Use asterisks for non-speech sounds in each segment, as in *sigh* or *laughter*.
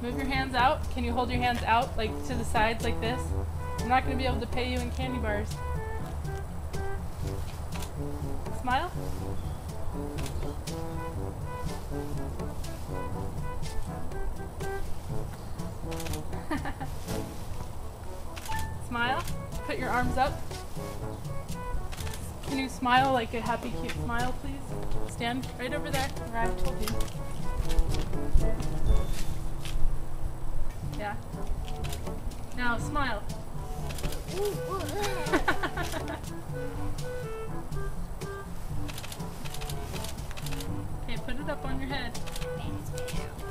Move your hands out. Can you hold your hands out, like to the sides, like this? I'm not going to be able to pay you in candy bars. Smile. *laughs* smile. Put your arms up. Can you smile like a happy, cute smile, please? Stand right over there I told you. Yeah. Now smile. *laughs* okay, put it up on your head.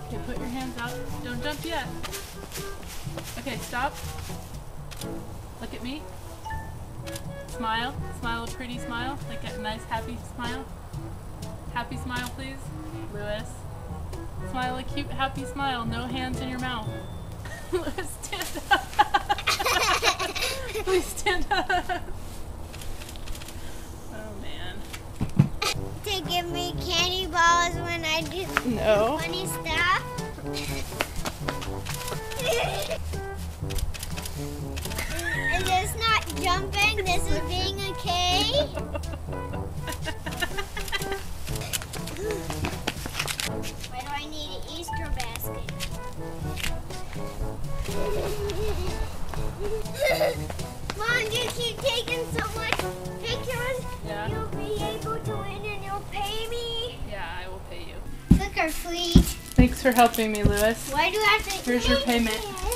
Okay, put your hands out. Don't jump yet. Okay, stop. Look at me. Smile. Smile a pretty smile. Like a nice happy smile. Happy smile, please. Lewis. Smile a cute happy smile. No hands in your mouth. Stand up. Please stand up. Oh man. to give me candy balls when I do No. funny stuff. *laughs* and this not jumping, this is being okay. *laughs* Mom, you keep taking so much pictures. Yeah. You'll be able to win and you'll pay me. Yeah, I will pay you. Clicker, please. Thanks for helping me, Lewis. Why do I have to Here's your payment. it?